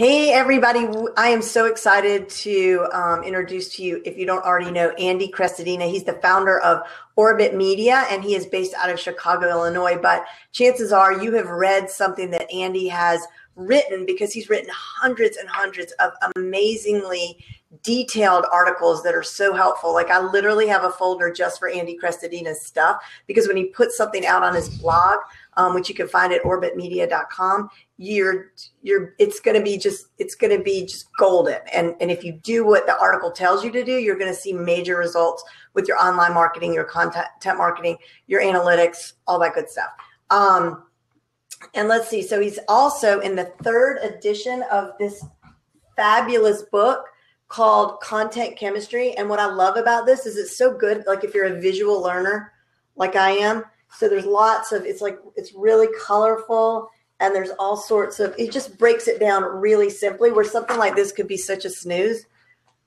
Hey, everybody. I am so excited to um, introduce to you, if you don't already know, Andy Crestodina. He's the founder of Orbit Media and he is based out of Chicago, Illinois. But chances are you have read something that Andy has written because he's written hundreds and hundreds of amazingly detailed articles that are so helpful. Like I literally have a folder just for Andy Crestodina's stuff because when he puts something out on his blog, um, which you can find at orbitmedia.com, you're you're it's going to be just it's going to be just golden. And and if you do what the article tells you to do, you're going to see major results with your online marketing, your content marketing, your analytics, all that good stuff. Um, and let's see. So he's also in the third edition of this fabulous book called Content Chemistry. And what I love about this is it's so good. Like if you're a visual learner, like I am, so there's lots of it's like it's really colorful and there's all sorts of it just breaks it down really simply where something like this could be such a snooze.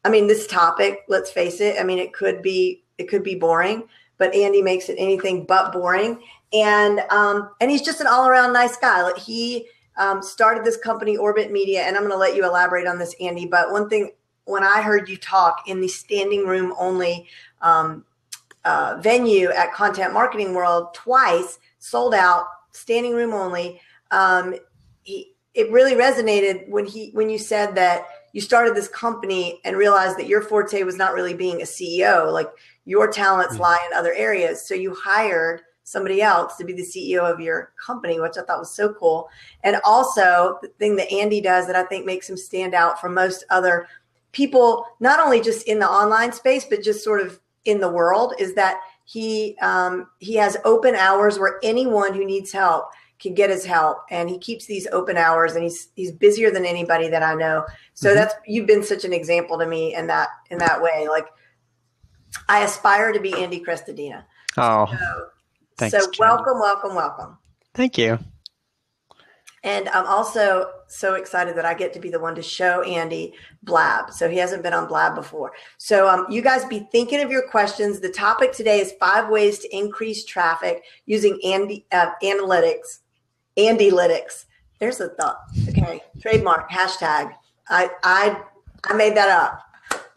I mean, this topic, let's face it, I mean it could be it could be boring, but Andy makes it anything but boring. And um, and he's just an all around nice guy. Like he um, started this company, Orbit Media, and I'm going to let you elaborate on this, Andy. But one thing, when I heard you talk in the standing room only um, uh, venue at Content Marketing World twice, sold out, standing room only. Um, he, it really resonated when he when you said that you started this company and realized that your forte was not really being a CEO. Like your talents mm-hmm. lie in other areas. So you hired somebody else to be the CEO of your company, which I thought was so cool. And also the thing that Andy does that I think makes him stand out from most other people, not only just in the online space, but just sort of in the world, is that he um, he has open hours where anyone who needs help can get his help and he keeps these open hours and he's he's busier than anybody that I know. So mm-hmm. that's you've been such an example to me in that in that way. Like I aspire to be Andy Crestodina. Oh. So, Thanks, so welcome, welcome, welcome. Thank you. And I'm also so excited that I get to be the one to show Andy Blab. So he hasn't been on Blab before. So um, you guys be thinking of your questions. The topic today is five ways to increase traffic using Andy uh, analytics. Andylytics. There's a thought. Okay, trademark hashtag. I I I made that up.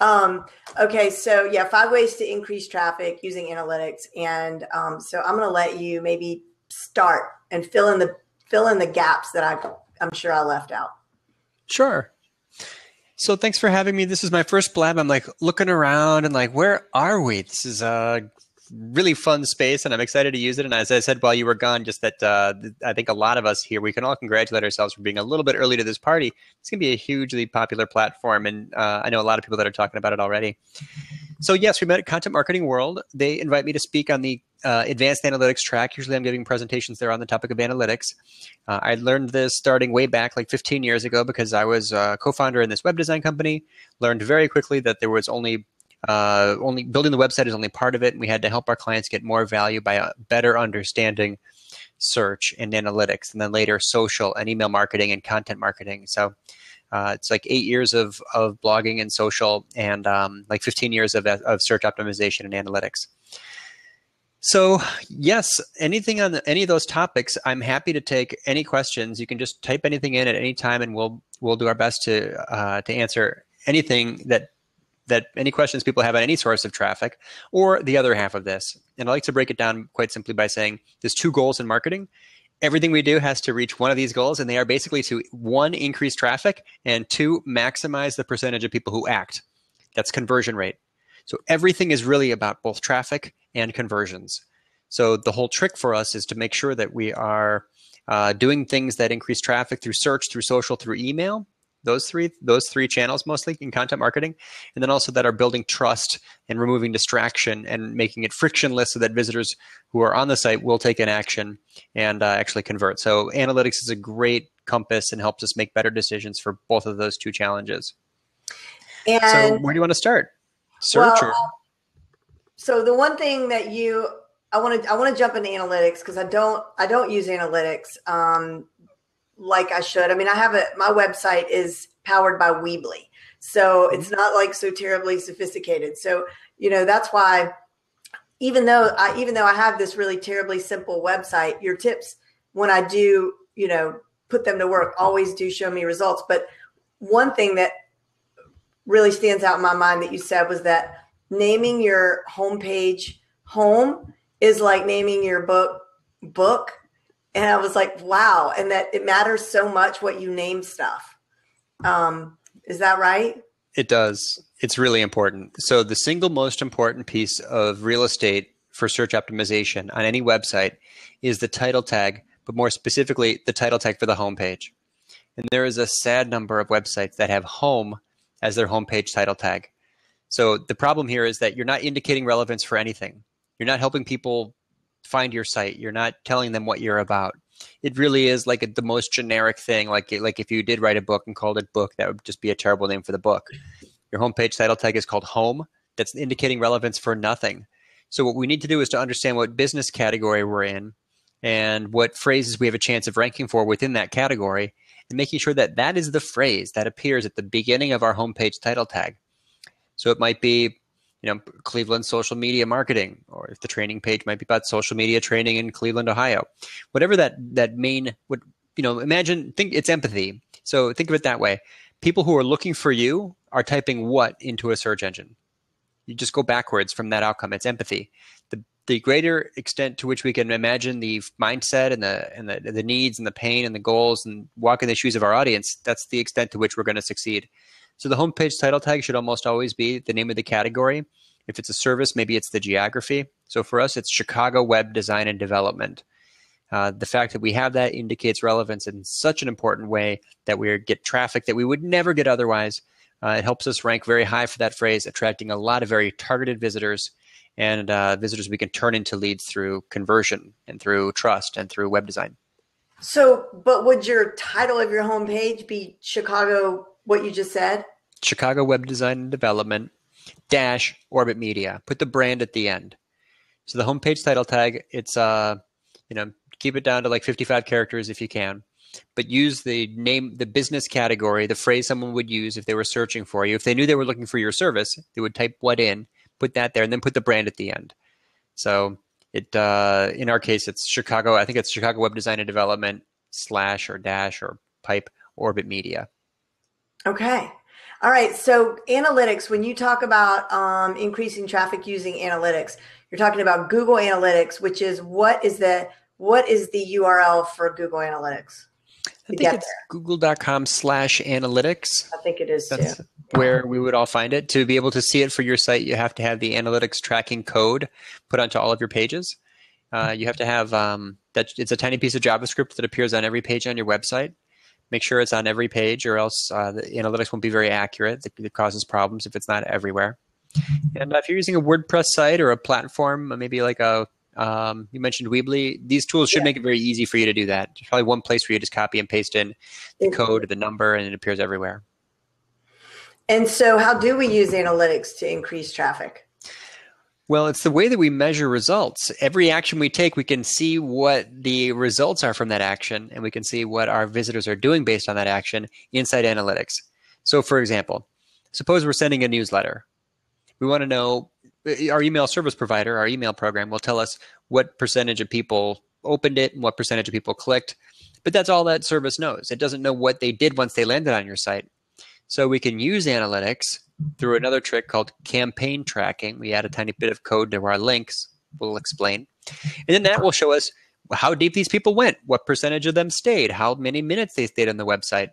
Um, okay, so yeah, five ways to increase traffic using analytics, and um, so I'm going to let you maybe start and fill in the fill in the gaps that I I'm sure I left out. Sure. So thanks for having me. This is my first blab. I'm like looking around and like, where are we? This is uh really fun space and I'm excited to use it. And as I said while you were gone, just that uh, I think a lot of us here, we can all congratulate ourselves for being a little bit early to this party. It's going to be a hugely popular platform. And uh, I know a lot of people that are talking about it already. So, yes, we met at Content Marketing World. They invite me to speak on the uh, advanced analytics track. Usually I'm giving presentations there on the topic of analytics. Uh, I learned this starting way back like 15 years ago because I was a co founder in this web design company. Learned very quickly that there was only uh, only building the website is only part of it. We had to help our clients get more value by uh, better understanding search and analytics, and then later social and email marketing and content marketing. So uh, it's like eight years of, of blogging and social, and um, like 15 years of, of search optimization and analytics. So yes, anything on the, any of those topics, I'm happy to take any questions. You can just type anything in at any time, and we'll we'll do our best to uh, to answer anything that that any questions people have on any source of traffic or the other half of this. And I like to break it down quite simply by saying there's two goals in marketing. Everything we do has to reach one of these goals, and they are basically to one, increase traffic, and two, maximize the percentage of people who act. That's conversion rate. So everything is really about both traffic and conversions. So the whole trick for us is to make sure that we are uh, doing things that increase traffic through search, through social, through email, those three those three channels mostly in content marketing and then also that are building trust and removing distraction and making it frictionless so that visitors who are on the site will take an action and uh, actually convert so analytics is a great compass and helps us make better decisions for both of those two challenges and so where do you want to start search well, or? so the one thing that you I want to I want to jump into analytics because I don't I don't use analytics um, like I should. I mean, I have a my website is powered by Weebly, so mm-hmm. it's not like so terribly sophisticated. So you know that's why even though I even though I have this really terribly simple website, your tips when I do you know put them to work always do show me results. But one thing that really stands out in my mind that you said was that naming your homepage home is like naming your book book. And I was like, wow. And that it matters so much what you name stuff. Um, is that right? It does. It's really important. So, the single most important piece of real estate for search optimization on any website is the title tag, but more specifically, the title tag for the homepage. And there is a sad number of websites that have home as their homepage title tag. So, the problem here is that you're not indicating relevance for anything. You're not helping people find your site. You're not telling them what you're about. It really is like a, the most generic thing. Like like if you did write a book and called it book, that would just be a terrible name for the book. Your homepage title tag is called home. That's indicating relevance for nothing. So what we need to do is to understand what business category we're in and what phrases we have a chance of ranking for within that category and making sure that that is the phrase that appears at the beginning of our homepage title tag. So it might be you know, Cleveland social media marketing, or if the training page might be about social media training in Cleveland, Ohio, whatever that that main would you know, imagine think it's empathy. So think of it that way. People who are looking for you are typing what into a search engine. You just go backwards from that outcome. It's empathy. The the greater extent to which we can imagine the mindset and the and the, the needs and the pain and the goals and walk in the shoes of our audience, that's the extent to which we're going to succeed. So the homepage title tag should almost always be the name of the category. If it's a service, maybe it's the geography. So for us, it's Chicago Web Design and Development. Uh, the fact that we have that indicates relevance in such an important way that we get traffic that we would never get otherwise. Uh, it helps us rank very high for that phrase, attracting a lot of very targeted visitors and uh, visitors we can turn into leads through conversion and through trust and through web design. So, but would your title of your homepage be Chicago what you just said? Chicago Web Design and Development dash Orbit Media. Put the brand at the end. So the homepage title tag, it's uh, you know, keep it down to like 55 characters if you can, but use the name, the business category, the phrase someone would use if they were searching for you. If they knew they were looking for your service, they would type what in, put that there, and then put the brand at the end. So it, uh, in our case, it's Chicago. I think it's Chicago Web Design and Development slash or dash or pipe Orbit Media. Okay. All right. So analytics, when you talk about um, increasing traffic using analytics, you're talking about Google Analytics, which is what is the what is the URL for Google Analytics? I think it's google.com slash analytics. I think it is That's too. Where we would all find it. To be able to see it for your site, you have to have the analytics tracking code put onto all of your pages. Uh, you have to have um, that. It's a tiny piece of JavaScript that appears on every page on your website. Make sure it's on every page, or else uh, the analytics won't be very accurate. It, it, causes problems if it's not everywhere. And uh, if you're using a WordPress site or a platform, uh, maybe like a um, you mentioned Weebly. These tools should yeah. make it very easy for you to do that. There's probably one place where you just copy and paste in the code, the number, and it appears everywhere. And so, how do we use analytics to increase traffic? Well, it's the way that we measure results. Every action we take, we can see what the results are from that action, and we can see what our visitors are doing based on that action inside analytics. So, for example, suppose we're sending a newsletter. We want to know eh, our email service provider, our email program, will tell us what percentage of people opened it and what percentage of people clicked. But that's all that service knows. It doesn't know what they did once they landed on your site. So we can use analytics through another trick called campaign tracking. We add a tiny bit of code to our links. We'll explain. And then that will show us how deep these people went, what percentage of them stayed, how many minutes they stayed on the website.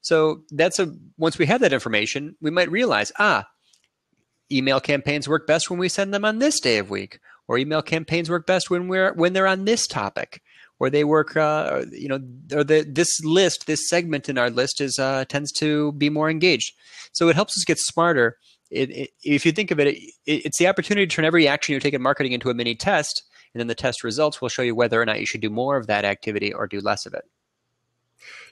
So that's a once we have that information, we might realize, ah, email campaigns work best when we send them on this day of week, or email campaigns work best when we're when they're on this topic or they work uh, you know or the, this list this segment in our list is uh, tends to be more engaged. So it helps us get smarter. It, it, if you think of it, it, it's the opportunity to turn every action you take in marketing into a mini test and then the test results will show you whether or not you should do more of that activity or do less of it.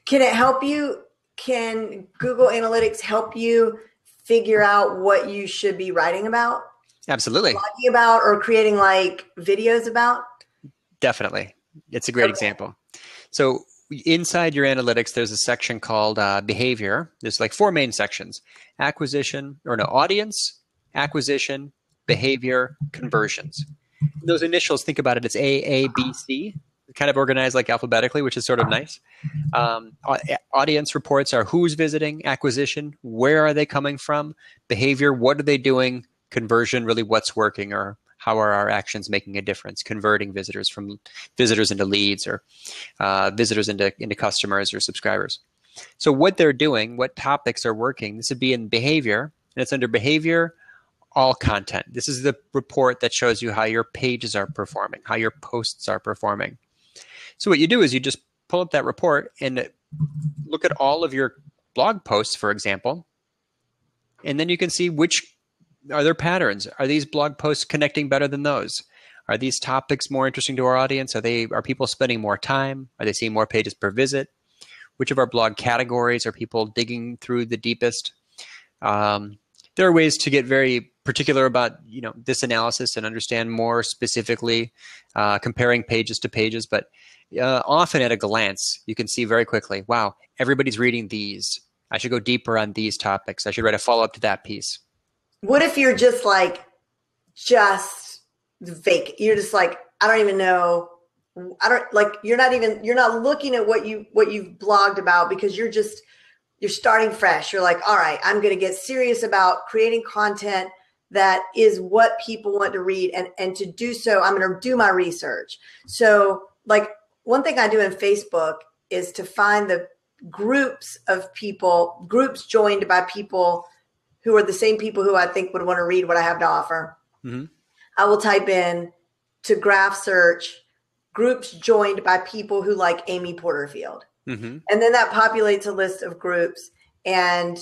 Can it help you? Can google analytics help you figure out what you should be writing about? Absolutely. Talking about or creating like videos about? Definitely it's a great okay. example. So inside your analytics, there's a section called uh, behavior. There's like four main sections: acquisition or no audience, acquisition, behavior, conversions. Those initials, think about it as A, A, B, C. kind of organized like alphabetically, which is sort of nice. Um, audience reports are who's visiting, acquisition, where are they coming from, behavior, what are they doing, conversion, really what's working, or how are our actions making a difference, converting visitors from visitors into leads or uh, visitors into into customers or subscribers. So what they're doing, what topics are working, this would be in behavior, and it's under behavior all content. This is the report that shows you how your pages are performing, how your posts are performing. So what you do is you just pull up that report and look at all of your blog posts, for example, and then you can see which are there patterns. Are these blog posts connecting better than those? Are these topics more interesting to our audience? Are they are people spending more time? Are they seeing more pages per visit? Which of our blog categories are people digging through the deepest? Um, there are ways to get very particular about you know this analysis and understand more specifically uh, comparing pages to pages but uh, often at a glance you can see very quickly wow everybody's reading these i should go deeper on these topics i should write a follow-up to that piece what if you're just like just fake? You're just like i don't even know. I don't like you're not even you're not looking at what you what you've blogged about because you're just you're starting fresh. You're like all right i'm going to get serious about creating content that is what people want to read and and to do so i'm going to do my research. So like one thing i do in facebook is to find the groups of people groups joined by people who are the same people who i think would want to read what i have to offer. Mm-hmm. i will type in to graph search groups joined by people who like amy porterfield. Mm-hmm. and then that populates a list of groups and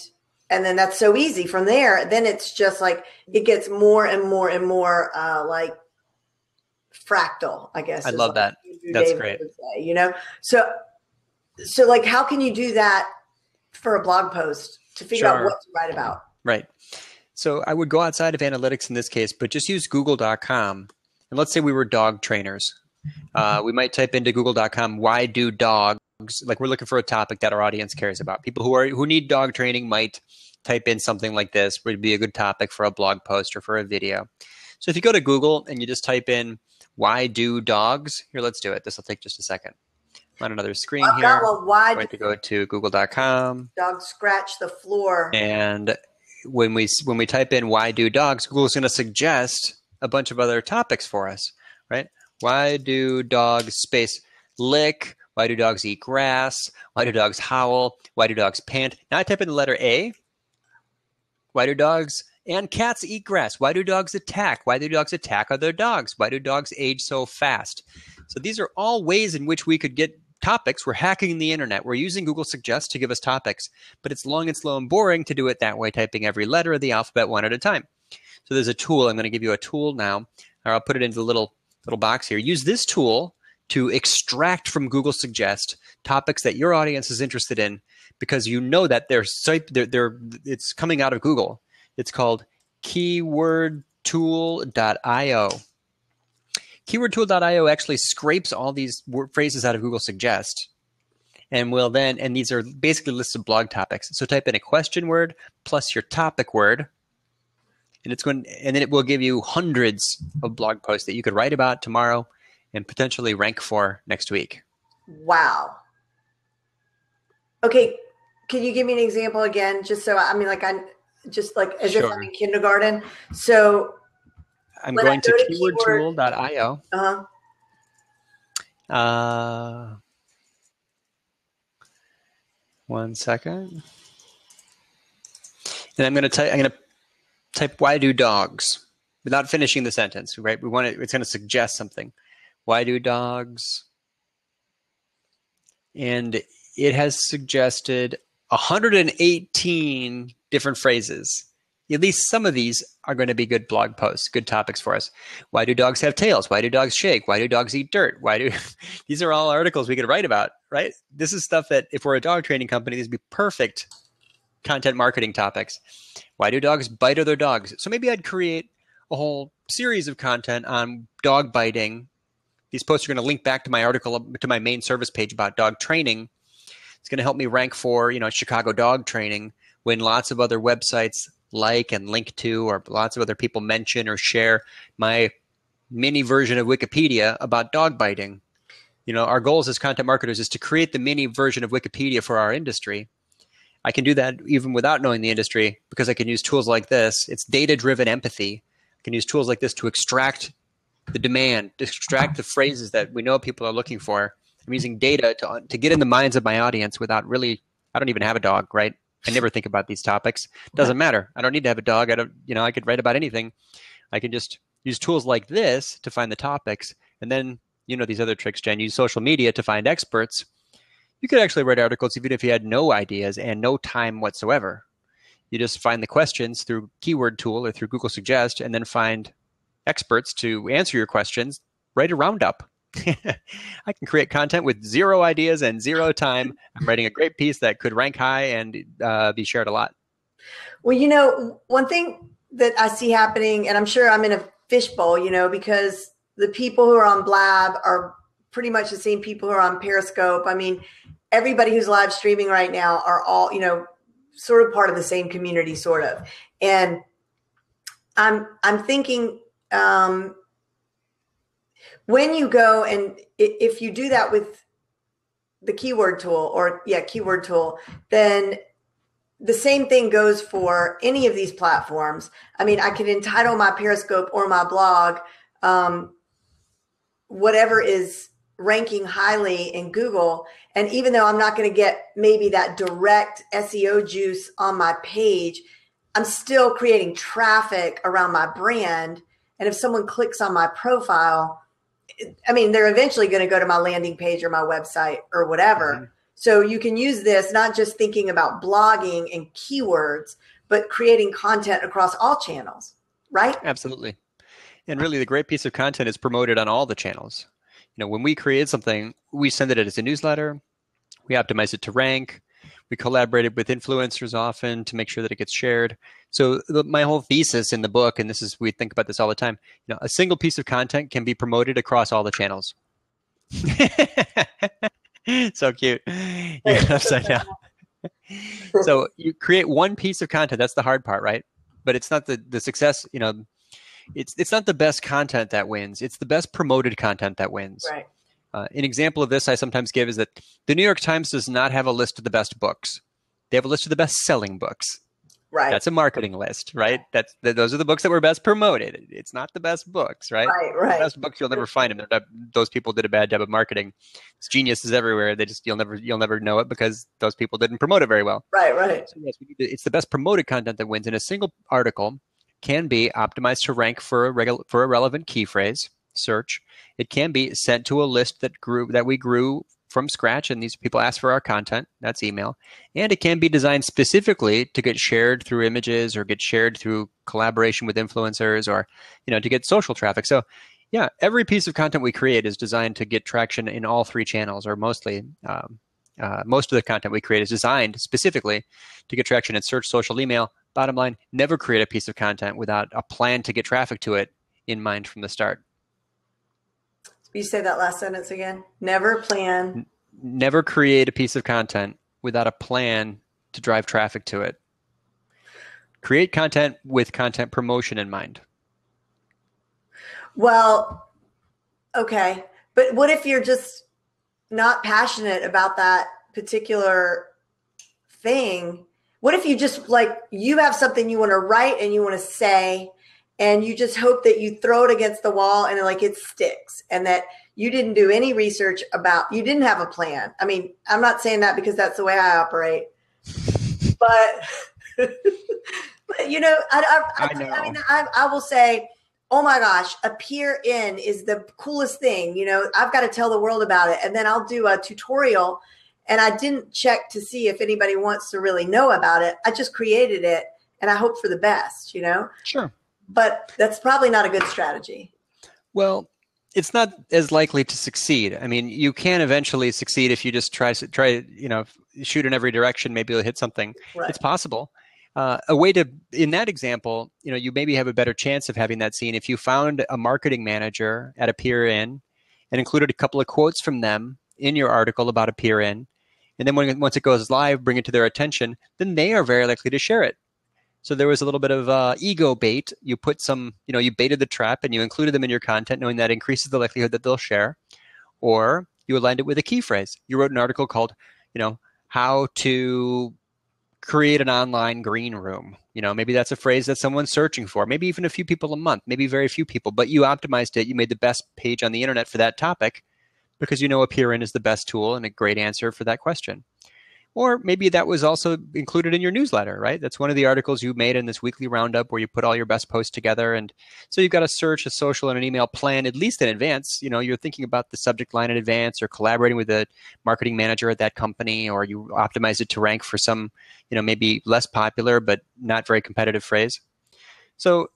and then that's so easy from there. Then it's just like it gets more and more and more uh, like fractal i guess i love that. That's David great. say, you know? So so like how can you do that for a blog post to figure sure. out what to write about right so i would go outside of analytics in this case but just use google.com and let's say we were dog trainers uh, we might type into google.com why do dogs like we're looking for a topic that our audience cares about. People who are who need dog training might type in something like this would be a good topic for a blog post or for a video. So if you go to Google and you just type in why do dogs? Here, let's do it. This will take just a second. On another screen I've here. why I'm going to go to google.com. Dogs scratch the floor. And when we when we type in why do dogs, Google's going to suggest a bunch of other topics for us, right? Why do dogs space lick why do dogs eat grass? Why do dogs howl? Why do dogs pant? Now I type in the letter A. Why do dogs and cats eat grass? Why do dogs attack? Why do dogs attack other dogs? Why do dogs age so fast? So these are all ways in which we could get topics. We're hacking the internet. We're using Google Suggest to give us topics, but it's long and slow and boring to do it that way, typing every letter of the alphabet one at a time. So there's a tool. I'm going to give you a tool now, or I'll put it into the little little box here. Use this tool to extract from Google Suggest topics that your audience is interested in because you know that they're, they're, they're it's coming out of Google. It's called keywordtool.io. Keywordtool.io actually scrapes all these phrases out of Google Suggest and will then, and these are basically lists of blog topics. So type in a question word plus your topic word, and it's going, and then it will give you hundreds of blog posts that you could write about tomorrow and potentially rank for next week. Wow. Okay, can you give me an example again? Just so I mean, like I'm just like as sure. if I'm in kindergarten. So I'm going to, to keywordtool.io. Uh-huh. Uh, one second. And I'm going to type. I'm going to type "Why do dogs?" without finishing the sentence. Right? We want it. It's going to suggest something. Why do dogs? And it has suggested 118 different phrases. At least some of these are going to be good blog posts, good topics for us. Why do dogs have tails? Why do dogs shake? Why do dogs eat dirt? Why do these are all articles we could write about, right? This is stuff that if we're a dog training company, these would be perfect content marketing topics. Why do dogs bite other dogs? So maybe I'd create a whole series of content on dog biting these posts are going to link back to my article to my main service page about dog training. It's going to help me rank for you know Chicago dog training when lots of other websites like and link to, or lots of other people mention or share my mini version of Wikipedia about dog biting. you know, our goals as content marketers is to create the mini version of Wikipedia for our industry. I can do that even without knowing the industry because I can use tools like this. It's data driven empathy. I can use tools like this to extract the demand, extract the phrases that we know people are looking for. I'm using data to, to get in the minds of my audience without really, I don't even have a dog, right? I never think about these topics. Doesn't matter. I don't need to have a dog. I don't, you know, I could write about anything. I can just use tools like this to find the topics. And then, you know, these other tricks, Jen, use social media to find experts you could actually write articles even if you had no ideas and no time whatsoever. You just find the questions through keyword tool or through Google Suggest and then find experts to answer your questions. Write a roundup. I can create content with zero ideas and zero time. I'm writing a great piece that could rank high and uh, be shared a lot. Well, you know, one thing that I see happening, and I'm sure I'm in a fishbowl, you know, because the people who are on Blab are pretty much the same people who are on Periscope. I mean, everybody who's live streaming right now are all, you know, sort of part of the same community, sort of. And I'm I'm thinking um, when you go and if you do that with the keyword tool or yeah keyword tool then the same thing goes for any of these platforms i mean i could entitle my periscope or my blog um, whatever is ranking highly in Google. And even though I'm not going to get maybe that direct SEO juice on my page, I'm still creating traffic around my brand. And if someone clicks on my profile, I mean, they're eventually going to go to my landing page or my website or whatever. Mm-hmm. So you can use this not just thinking about blogging and keywords, but creating content across all channels, right? Absolutely. And really, the great piece of content is promoted on all the channels you know, when we create something, we send it as a newsletter, we optimize it to rank, we collaborated with influencers often to make sure that it gets shared. So the, my whole thesis in the book, and this is we think about this all the time, you know, a single piece of content can be promoted across all the channels. so cute. Yeah, upside down. so you create one piece of content. That's the hard part, right? But it's not the the success. You know, it's it's not the best content that wins. It's the best promoted content that wins. Right. Uh, an example of this I sometimes give is that the New York Times does not have a list of the best books. They have a list of the best selling books. Right. That's a marketing list, right? That's those are the books that were best promoted. It's not the best books, right? Right, right. The best books you'll never find them. Those people did a bad job of marketing. It's geniuses everywhere. They just you'll never you'll never know it because those people didn't promote it very well. Right, right. So yes, to, it's the best promoted content that wins. In a single article, can be optimized to rank for a regular for a relevant key phrase search. It can be sent to a list that grew that we grew from scratch and these people ask for our content that's email. And it can be designed specifically to get shared through images or get shared through collaboration with influencers or you know to get social traffic. So yeah every piece of content we create is designed to get traction in all three channels or mostly um, uh, most of the content we create is designed specifically to get traction in search social email. Bottom line, never create a piece of content without a plan to get traffic to it in mind from the start. You say that last sentence again. Never plan. Never create a piece of content without a plan to drive traffic to it. Create content with content promotion in mind. Well, okay. But what if you're just not passionate about that particular thing what if you just like you have something you want to write and you want to say and you just hope that you throw it against the wall and like it sticks and that you didn't do any research about you didn't have a plan i mean i'm not saying that because that's the way i operate but but you know i, I, I, know. I mean I, I will say oh my gosh appear.in is the coolest thing you know i've got to tell the world about it and then i'll do a tutorial and I didn't check to see if anybody wants to really know about it. I just created it and I hope for the best, you know? Sure. But that's probably not a good strategy. Well, it's not as likely to succeed. I mean, you can eventually succeed if you just try try you know shoot in every direction. Maybe you'll hit something. Right. It's possible. Uh, a way to in that example, you know, you maybe have a better chance of having that scene if you found a marketing manager at appear.in and included a couple of quotes from them in your article about appear.in, and then when, once it goes live, bring it to their attention, then they are very likely to share it. So there was a little bit of uh, ego bait. You put some, you know, you baited the trap and you included them in your content, knowing that increases the likelihood that they'll share. Or You aligned it with a key phrase. You wrote an article called, you know, how to create an online green room. You know, maybe that's a phrase that someone's searching for, maybe even a few people a month, maybe very few people, but you optimized it. You made the best page on the internet for that topic because you know appear.in is the best tool and a great answer for that question. Or maybe that was also included in your newsletter, right? That's one of the articles you made in this weekly roundup where you put all your best posts together. And so you've got a search, a social, and an email plan at least in advance. You know, you're thinking about the subject line in advance or collaborating with a marketing manager at that company, or you optimize it to rank for some, you know, maybe less popular but not very competitive phrase. So,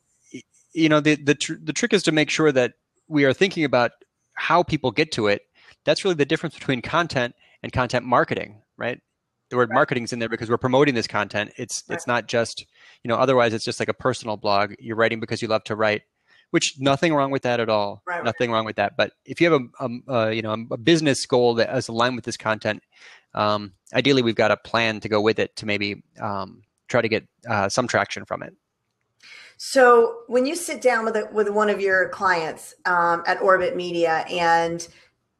you know, the the, tr- the trick is to make sure that we are thinking about how people get to it. That's really the difference between content and content marketing, right? The word right. marketing's in there because we're promoting this content. It's right. it's not just you know otherwise it's just like a personal blog. You're writing because you love to write, which nothing wrong with that at all. Right, nothing wrong with that. But if you have a, a, a you know a business goal that is aligned with this content, um, ideally we've got a plan to go with it to maybe um, try to get uh, some traction from it. So when you sit down with a, with one of your clients um, at Orbit Media and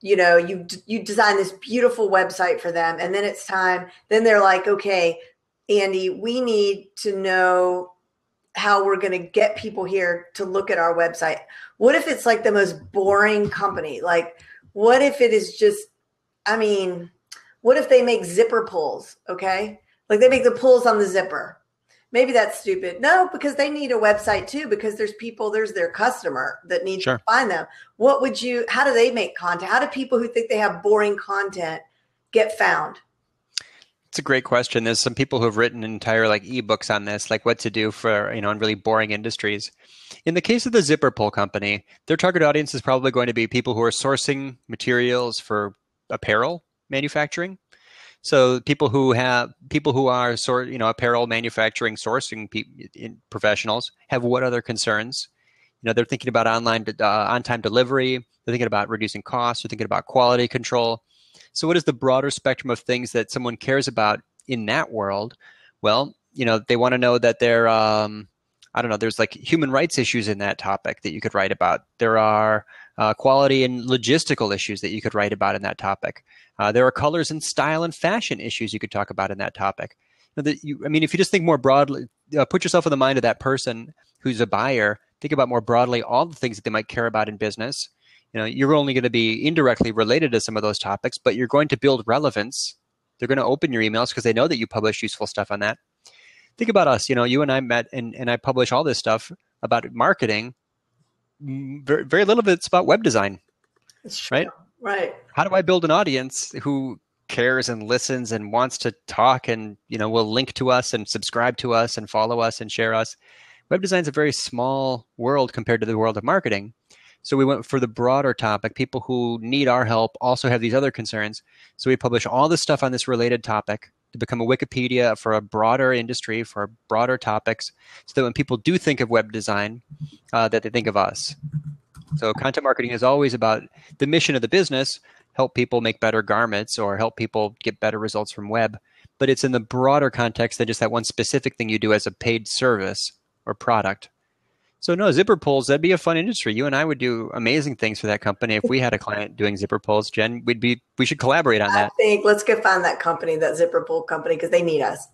you know you you design this beautiful website for them and then it's time then they're like okay andy we need to know how we're going to get people here to look at our website. What if it's like the most boring company? Like what if it is just i mean what if they make zipper pulls okay? Like they make the pulls on the zipper maybe that's stupid. No, because they need a website too, because there's people, there's their customer that needs sure. to find them. What would you, how do they make content? How do people who think they have boring content get found? It's a great question. There's some people who have written entire like ebooks on this, like what to do for, you know, in really boring industries. In the case of the Zipper Pull company, their target audience is probably going to be people who are sourcing materials for apparel manufacturing so people who have people who are sort you know apparel manufacturing sourcing pe- professionals have what other concerns? You know they're thinking about online uh, on time delivery. They're thinking about reducing costs. They're thinking about quality control. So what is the broader spectrum of things that someone cares about in that world? Well, you know they want to know that they're um, I don't know. There's like human rights issues in that topic that you could write about. There are uh, quality and logistical issues that you could write about in that topic. Uh, there are colors and style and fashion issues you could talk about in that topic. Know, you, I mean, if you just think more broadly, uh, put yourself in the mind of that person who's a buyer. Think about more broadly all the things that they might care about in business. You know, you're only going to be indirectly related to some of those topics, but you're going to build relevance. They're going to open your emails because they know that you publish useful stuff on that. Think about us. You know, you and I met, and, and I publish all this stuff about marketing. Very, very little of it's about web design, right? Right. How do I build an audience who cares and listens and wants to talk and you know will link to us and subscribe to us and follow us and share us? Web design is a very small world compared to the world of marketing. So we went for the broader topic. People who need our help also have these other concerns. So we publish all this stuff on this related topic to become a Wikipedia for a broader industry, for broader topics, so that when people do think of web design, uh, that they think of us. So content marketing is always about the mission of the business, help people make better garments or help people get better results from web. But it's in the broader context than just that one specific thing you do as a paid service or product. So no, zipper pulls, that'd be a fun industry. You and I would do amazing things for that company. If we had a client doing zipper pulls, Jen, we'd be we should collaborate on that. I think let's go find that company, that zipper pull company, because they need us.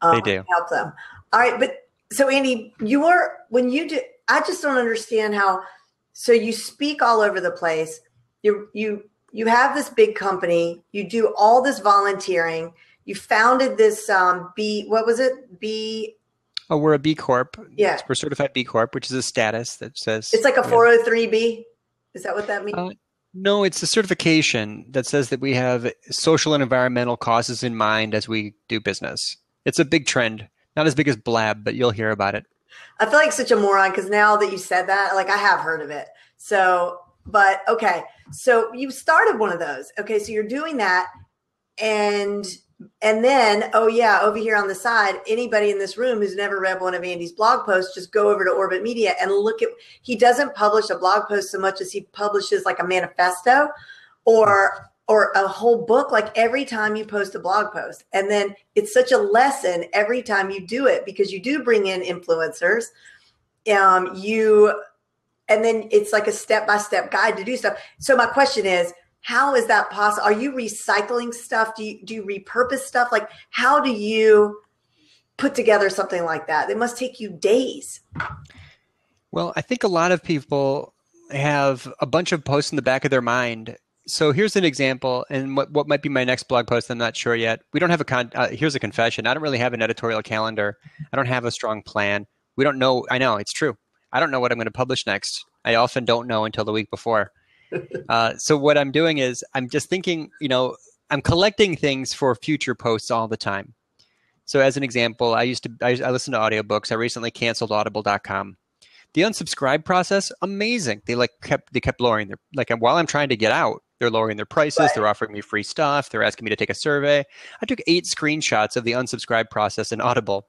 Um, they do. Help them. All right, but so Andy, you are when you do I just don't understand how so you speak all over the place. You you you have this big company. You do all this volunteering. You founded this um, B. What was it? B. Oh, we're a B Corp. Yeah, we're certified B Corp, which is a status that says it's like a 403B. Is that what that means? Uh, no, it's a certification that says that we have social and environmental causes in mind as we do business. It's a big trend, not as big as Blab, but you'll hear about it. I feel like such a moron because now that you said that, like I have heard of it. So, but okay. So you started one of those. Okay. So you're doing that. And and then, oh yeah, over here on the side, anybody in this room who's never read one of Andy's blog posts, just go over to Orbit Media and look at. He doesn't publish a blog post so much as he publishes like a manifesto, or or a whole book like every time you post a blog post and then it's such a lesson every time you do it because you do bring in influencers um, you and then it's like a step-by-step guide to do stuff so my question is how is that possible? Are you recycling stuff? Do you do you repurpose stuff? Like how do you put together something like that? It must take you days. Well, I think a lot of people have a bunch of posts in the back of their mind. So here's an example, and what, what might be my next blog post, I'm not sure yet. We don't have a con. Uh, here's a confession. I don't really have an editorial calendar. I don't have a strong plan. We don't know. I know it's true. I don't know what I'm going to publish next. I often don't know until the week before. Uh, so what I'm doing is I'm just thinking. You know, I'm collecting things for future posts all the time. So as an example, I used to I, I listen to audiobooks. I recently canceled Audible.com the unsubscribe process amazing they like kept they kept lowering their like while i'm trying to get out they're lowering their prices right. they're offering me free stuff they're asking me to take a survey i took eight screenshots of the unsubscribe process in audible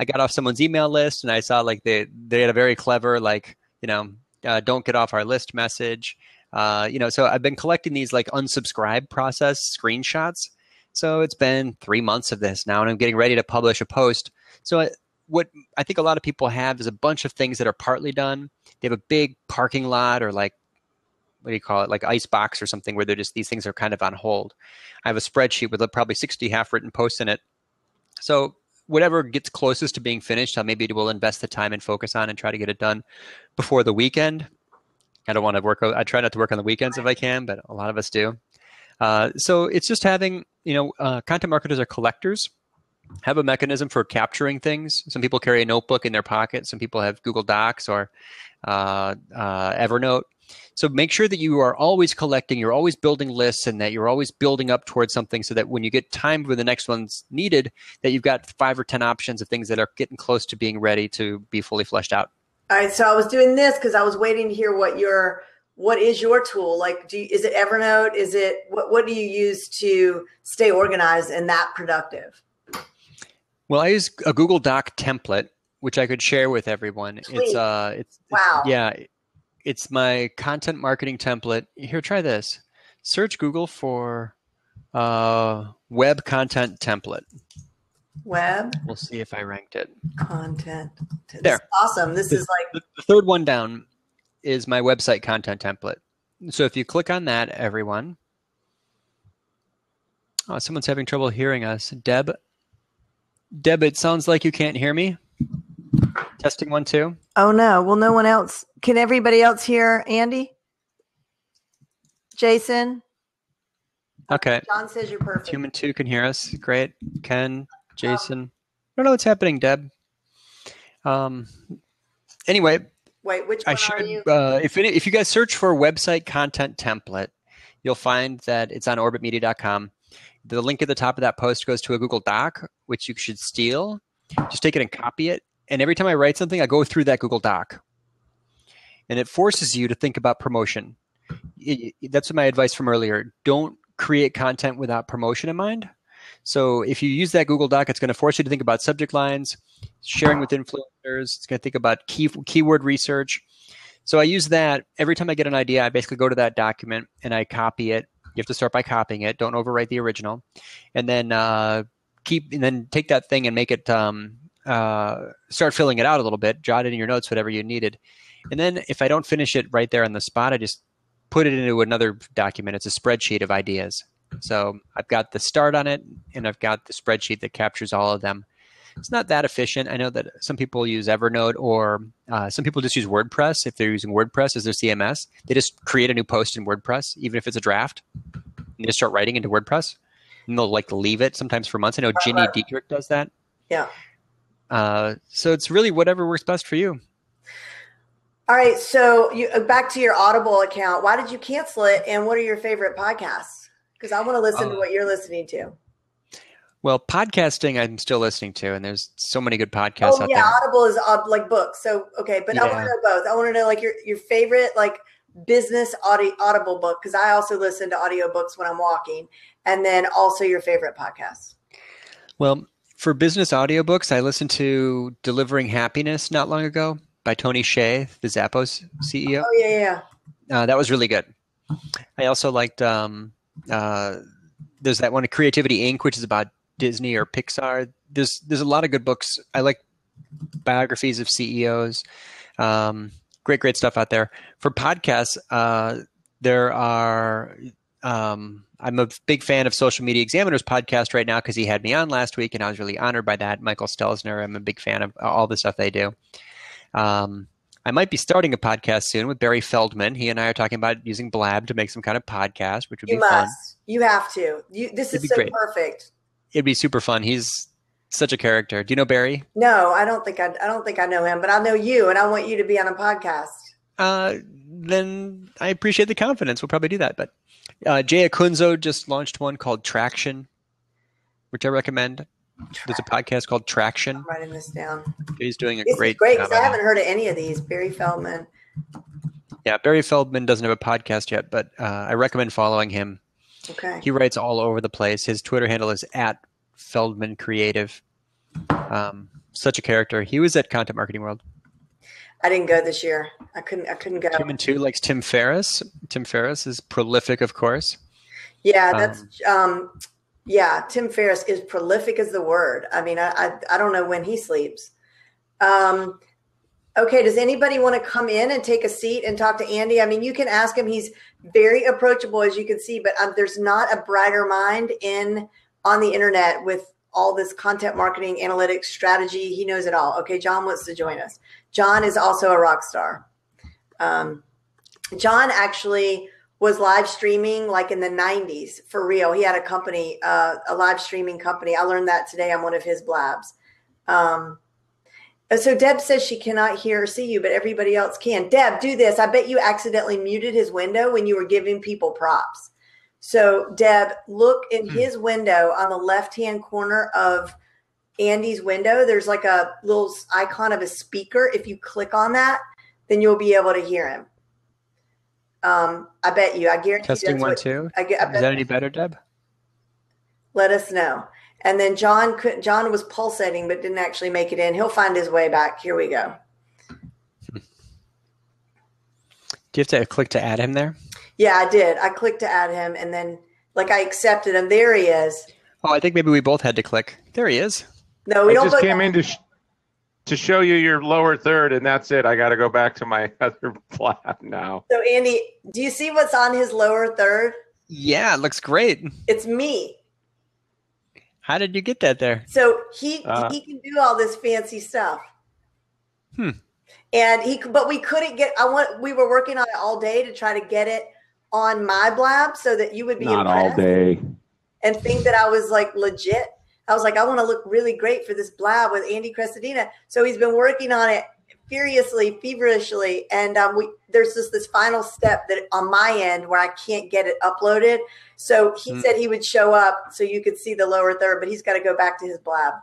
i got off someone's email list and i saw like they they had a very clever like you know uh, don't get off our list message uh, you know so i've been collecting these like unsubscribe process screenshots so it's been three months of this now and i'm getting ready to publish a post so what I think a lot of people have is a bunch of things that are partly done. They have a big parking lot or like what do you call it, like ice box or something where they're just these things are kind of on hold. I have a spreadsheet with probably 60 half written posts in it. So whatever gets closest to being finished, I maybe will invest the time and focus on and try to get it done before the weekend. I don't want to work. I try not to work on the weekends if I can, but a lot of us do. Uh, so it's just having, you know, uh, content marketers are collectors have a mechanism for capturing things. Some people carry a notebook in their pocket. Some people have Google Docs or uh, uh, Evernote. So make sure that you are always collecting, you're always building lists, and that you're always building up towards something so that when you get time when the next one's needed, that you've got five or 10 options of things that are getting close to being ready to be fully fleshed out. All right. So I was doing this because I was waiting to hear what your what is your tool like do you, is it evernote is it what, what do you use to stay organized and that productive well, I use a Google Doc template, which I could share with everyone. Sweet. It's uh, it's wow, it's, yeah, it's my content marketing template. Here, try this. Search Google for uh, web content template. Web. We'll see if I ranked it. Content. This there. awesome. This the, is like the third one down is my website content template. So if you click on that, everyone. Oh, someone's having trouble hearing us. Deb Deb, it sounds like you can't hear me. Testing one, two. Oh no. Well, no one else. Can everybody else hear Andy? Jason? Okay. John says you're perfect. Human two can hear us. Great. Ken, Jason. I don't know what's happening, Deb. Um. Anyway. Wait, which I should. Uh, if it, if you guys search for website content template, you'll find that it's on orbitmedia.com the link at the top of that post goes to a Google Doc, which you should steal. Just take it and copy it. And every time I write something, I go through that Google Doc. And it forces you to think about promotion. It, it, that's my advice from earlier. Don't create content without promotion in mind. So if you use that Google Doc, it's going to force you to think about subject lines, sharing with influencers. It's going to think about key, keyword research. So I use that every time I get an idea. I basically go to that document and I copy it you have to start by copying it. Don't overwrite the original, and then uh, keep and then take that thing and make it um, uh, start filling it out a little bit. Jot it in your notes, whatever you needed, and then if I don't finish it right there on the spot, I just put it into another document. It's a spreadsheet of ideas. So I've got the start on it, and I've got the spreadsheet that captures all of them. It's not that efficient. I know that some people use Evernote or uh, some people just use WordPress. If they're using WordPress as their CMS, they just create a new post in WordPress, even if it's a draft. And they just start writing into WordPress. And they'll like leave it sometimes for months. I know Gini Dietrich does that. Yeah. Uh, so it's really whatever works best for you. All right. So you uh, back to your Audible account. Why did you cancel it? And what are your favorite podcasts? Because I want to listen uh, to what you're listening to. Well, podcasting I'm still listening to, and there's so many good podcasts oh, out yeah, there. Audible is uh, like books. So okay, but yeah. I want to know both. I want to know like your your favorite like business audio audible book because I also listen to audiobooks when I'm walking, and then also your favorite podcasts. Well, for business audiobooks, I listened to Delivering Happiness not long ago by Tony Hsieh, the Zappos CEO. Oh yeah, yeah. Uh, that was really good. I also liked um, uh, there's that one Creativity Inc., which is about Disney or Pixar. There's there's a lot of good books. I like biographies of CEOs. Um, great, great stuff out there. For podcasts, uh, there are um, I'm a big fan of Social Media Examiner's podcast right now because he had me on last week, and I was really honored by that. Michael Stelzner, I'm a big fan of all the stuff they do. Um, I might be starting a podcast soon with Barry Feldman. He and I are talking about using Blab to make some kind of podcast, which would be you be must. fun. You have to. You, this It'd is so great. perfect. It'd be super fun. He's such a character. Do you know Barry? No, I don't think I, I don't think I know him, but I know you, and I want you to be on a podcast. Uh, then I appreciate the confidence. We'll probably do that. But uh, Jay Acunzo just launched one called Traction, which I recommend. There's a podcast called Traction. I'm writing this down. He's doing a This great great because I haven't heard of any of these. Barry Feldman. Yeah, Barry Feldman doesn't have a podcast yet, but uh, I recommend following him. Okay. He writes all over the place. His Twitter handle is at Feldman Creative. Um, such a character. He was at Content Marketing World. I didn't go this year. I couldn't. I couldn't go. Tim and Two likes Tim Ferriss. Tim Ferriss is prolific, of course. Yeah, that's um, yeah. Tim Ferriss is prolific as the word. I mean, I I, I don't know when he sleeps. Um, okay, does anybody want to come in and take a seat and talk to Andy? I mean, you can ask him. He's very approachable, as you can see, but um, there's not a brighter mind in on the internet with all this content marketing, analytics, strategy. He knows it all. Okay, John wants to join us. John is also a rock star. Um, John actually was live streaming like in the 90s for real. He had a company, uh, a live streaming company. I learned that today on one of his blabs. Um, so Deb says she cannot hear or see you, but everybody else can. Deb, do this. I bet you accidentally muted his window when you were giving people props. So Deb, look in Hmm. his window on the left-hand corner of Andy's window. There's like a little icon of a speaker. If you click on that, then you'll be able to hear him. Um, I bet you. I guarantee Testing one, what- two. I, get- I Is that any better, Deb? let us know. And then John could John was pulsating but didn't actually make it in. He'll find his way back. Here we go. Do you have to click to add him there? Yeah, I did. I clicked to add him and then like I accepted him. There he is. Oh, I think maybe we both had to click. There he is. No, we I don't just came in to, sh- to show you your lower third, and that's it. I got to go back to my other flap now. So Andy, do you see what's on his lower third? Yeah, it looks great. It's me. How did you get that there? So he Uh. he can do all this fancy stuff. Hmm. And he but we couldn't get I want we were working on it all day to try to get it on my blab so that you would be Not all day. and think that I was like legit. I was like, I want to look really great for this blab with Andy Crestodina. So he's been working on it furiously, feverishly, and um, we there's just this final step that on my end where I can't get it uploaded. So he Hmm. said he would show up so you could see the lower third, but he's got to go back to his blab.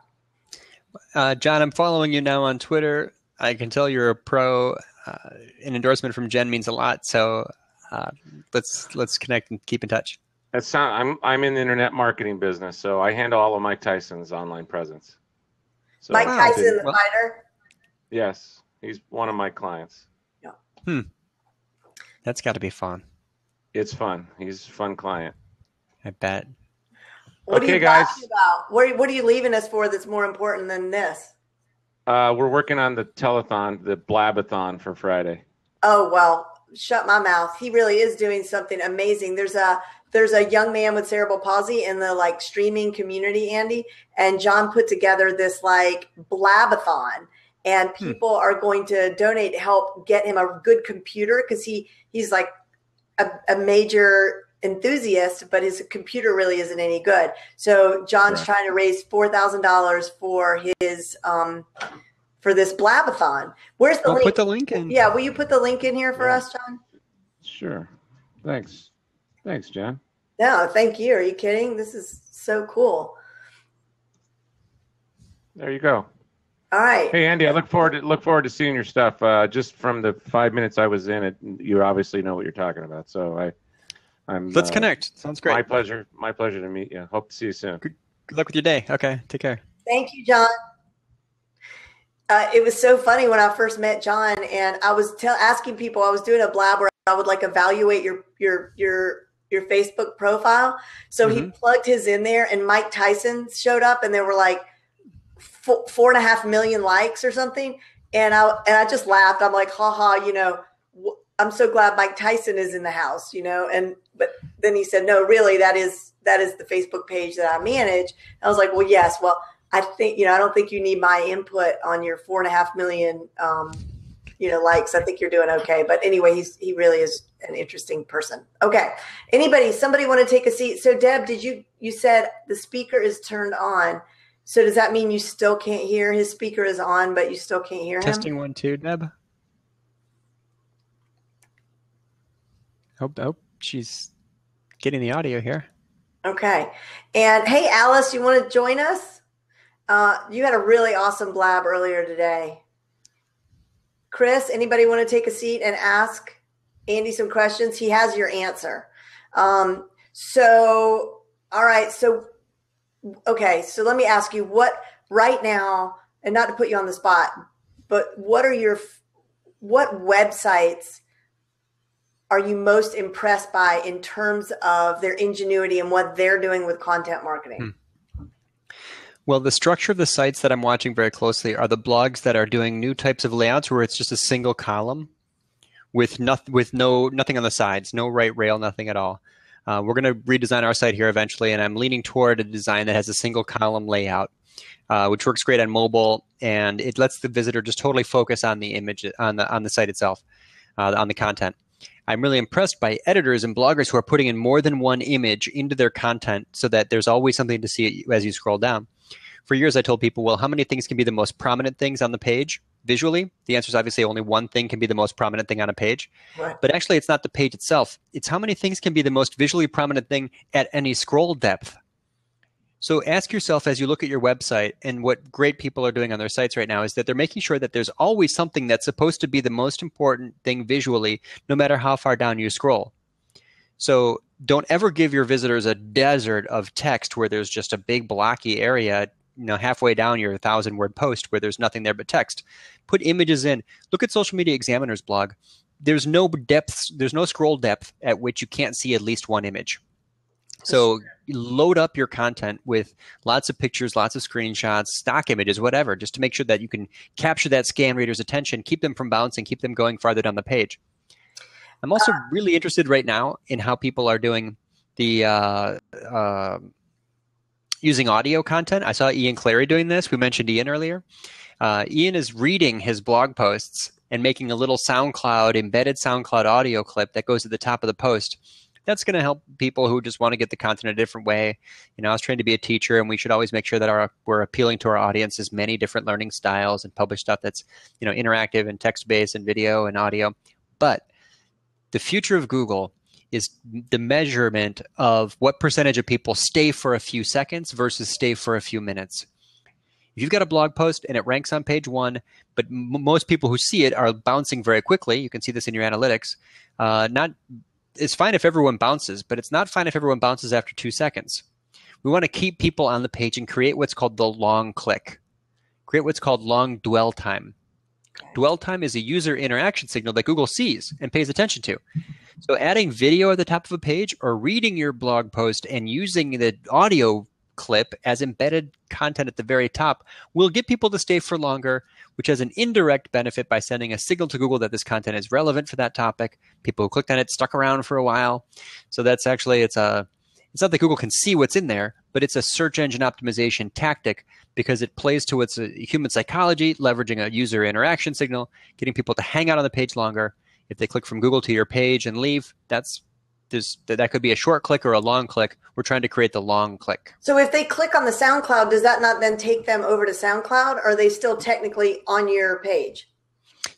Uh, John, I'm following you now on Twitter. I can tell you're a pro. Uh, an endorsement from Jen means a lot. So uh, let's let's connect and keep in touch. That's not, I'm I'm in the internet marketing business, so I handle all of Mike Tyson's online presence. So Mike Wow. Tyson, the fighter. yes, he's one of my clients. Yeah. Hmm. That's got to be fun. It's fun. He's a fun client. I bet. What are Okay, you guys. about? What, what are you leaving us for that's more important than this? Uh, we're working on the telethon, the blabathon for Friday. Oh well, shut my mouth. He really is doing something amazing. There's a there's a young man with cerebral palsy in the like streaming community, Andy, and John put together this like blabathon, and people are going to donate to help get him a good computer because he he's like a, a major enthusiast, but his computer really isn't any good. So John's Right. trying to raise four thousand dollars for his um for this blabathon. Where's the I'll link? put the link in. Yeah, will you put the link in here for Yeah. us, John? Sure. Thanks. Thanks, John. No, thank you. Are you kidding? This is so cool. There you go. All right. Hey, Andy, I look forward to look forward to seeing your stuff. Uh, just from the five minutes I was in it, you obviously know what you're talking about. So I, I'm. Let's uh, connect. Sounds great. My pleasure. My pleasure to meet you. Hope to see you soon. Good luck with your day. Okay. Take care. Thank you, John. Uh, it was so funny when I first met John, and I was tell, asking people. I was doing a blab where I would like evaluate your your your your Facebook profile. So he Mhm. plugged his in there, and Mike Tyson showed up, and there were like four, four and a half million likes or something. And I and I just laughed. I'm like, ha ha, you know, I'm so glad Mike Tyson is in the house, you know. And but then he said, no, really, that is that is the Facebook page that I manage. I was like, well, yes. Well, I think you know, I don't think you need my input on your four and a half million, um, you know, likes. I think you're doing okay. But anyway, he's he really is an interesting person. Okay, anybody, somebody want to take a seat? So, Deb, did you you said the speaker is turned on? So does that mean you still can't hear? His speaker is on, but you still can't hear him. Testing one, two, Deb. Hope, hope she's getting the audio here. Okay. And hey, Alice, you want to join us? Uh, you had a really awesome blab earlier today. Chris, anybody want to take a seat and ask Andy some questions? He has your answer. Um, so, all right. So, okay. So let me ask you what right now, and not to put you on the spot, but what are your, what websites are you most impressed by in terms of their ingenuity and what they're doing with content marketing? Hmm. Well, the structure of the sites that I'm watching very closely are the blogs that are doing new types of layouts where it's just a single column with nothing with no nothing on the sides, no right rail, nothing at all. Uh, we're going to redesign our site here eventually, and I'm leaning toward a design that has a single column layout, uh, which works great on mobile, and it lets the visitor just totally focus on the image on the on the site itself, uh, on the content. I'm really impressed by editors and bloggers who are putting in more than one image into their content so that there's always something to see as you scroll down. For years, I told people, well, how many things can be the most prominent things on the page visually? The answer is obviously only one thing can be the most prominent thing on a page. Right. But actually, it's not the page itself. It's how many things can be the most visually prominent thing at any scroll depth. So ask yourself as you look at your website and what great people are doing on their sites right now is that they're making sure that there's always something that's supposed to be the most important thing visually, no matter how far down you scroll. So don't ever give your visitors a desert of text where there's just a big blocky area, you know, halfway down your thousand word post where there's nothing there but text. Put images in. Look at Social Media Examiner's blog. There's no depth, there's no scroll depth at which you can't see at least one image. So load up your content with lots of pictures, lots of screenshots, stock images, whatever, just to make sure that you can capture that scan reader's attention, keep them from bouncing, keep them going farther down the page. I'm also uh, really interested right now in how people are doing the uh, uh, using audio content. I saw Ian Cleary doing this. We mentioned Ian earlier. Uh, Ian is reading his blog posts and making a little SoundCloud embedded SoundCloud audio clip that goes at the top of the post that's going to help people who just want to get the content a different way. You know, I was trained to be a teacher, and we should always make sure that our we're appealing to our audiences many different learning styles and publish stuff that's you know interactive and text based and video and audio. But the future of Google is the measurement of what percentage of people stay for a few seconds versus stay for a few minutes. If you've got a blog post and it ranks on page one, but m- most people who see it are bouncing very quickly, you can see this in your analytics. Uh, not it's fine if everyone bounces, but it's not fine if everyone bounces after two seconds. We want to keep people on the page and create what's called the long click, create what's called long dwell time. Dwell time is a user interaction signal that Google sees and pays attention to. So, adding video at the top of a page or reading your blog post and using the audio clip as embedded content at the very top will get people to stay for longer, which has an indirect benefit by sending a signal to Google that this content is relevant for that topic. People who clicked on it stuck around for a while. So that's actually it's a it's not that Google can see what's in there, but it's a search engine optimization tactic because it plays to its uh, human psychology, leveraging a user interaction signal, getting people to hang out on the page longer. If they click from Google to your page and leave, that's there's that could be a short click or a long click. We're trying to create the long click. So if they click on the SoundCloud, does that not then take them over to SoundCloud? Or are they still technically on your page?